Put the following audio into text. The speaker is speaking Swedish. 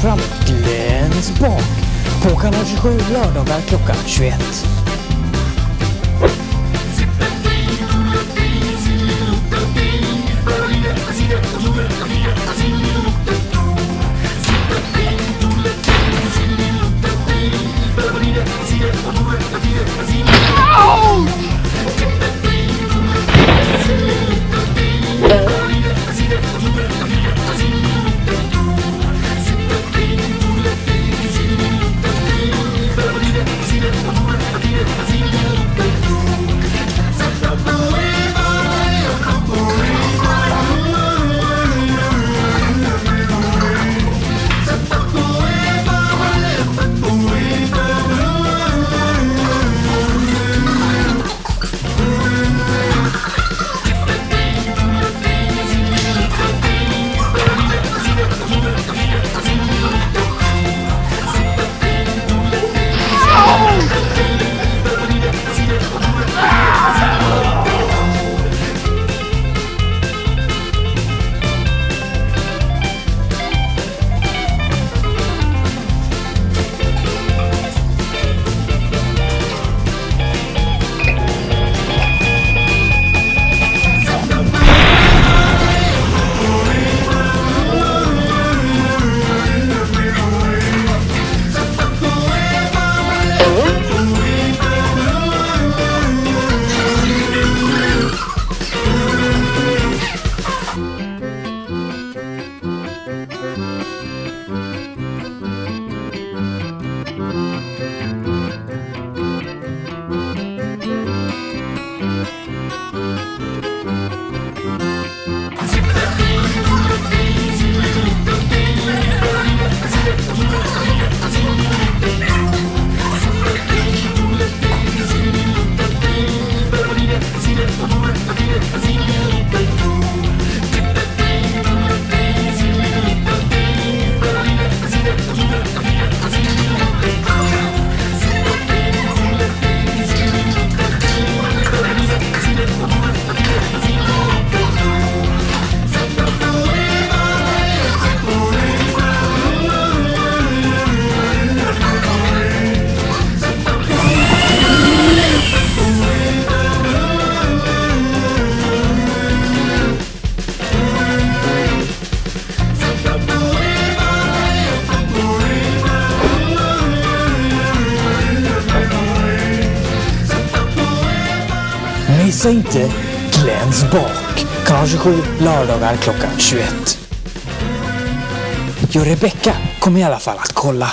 fram Glens bak på kanal 27 lördagar klockan 21. 응? Missa inte Glens bak. Kanal 27 lördagar klockan 21. Jo, Rebecka kommer i alla fall att kolla.